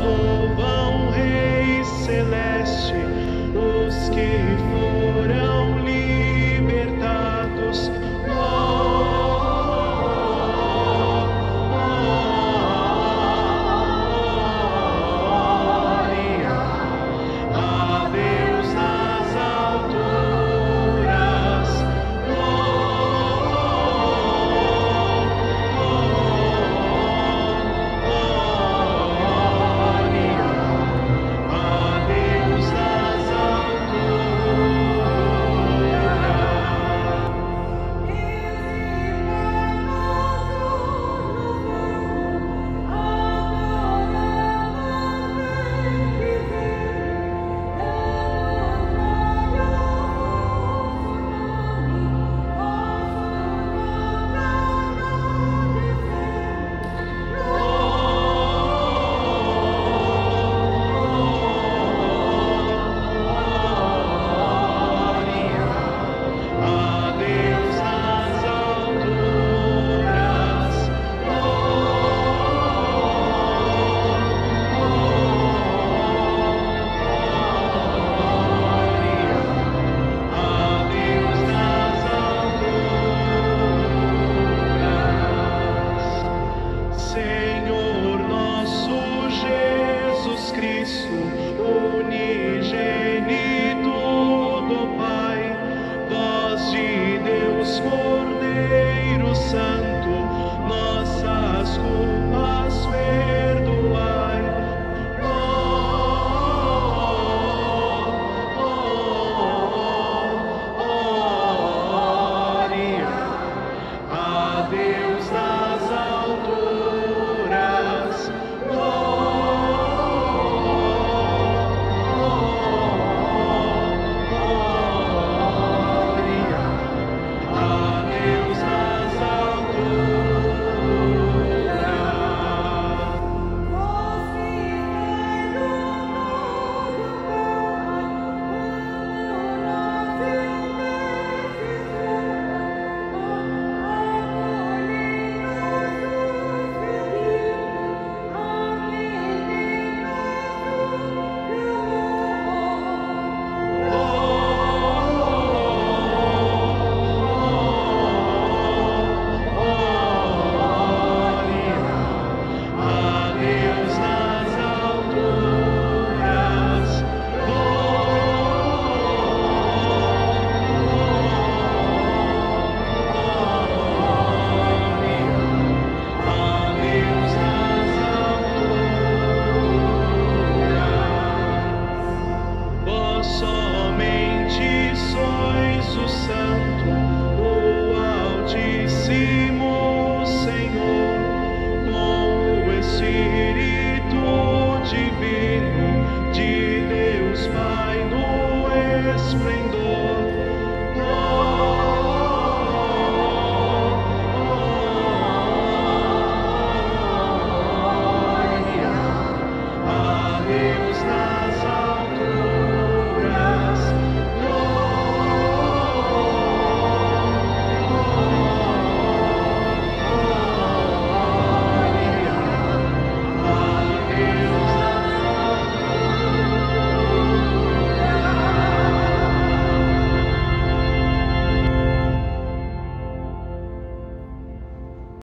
louvam, Rei celeste, os que foram.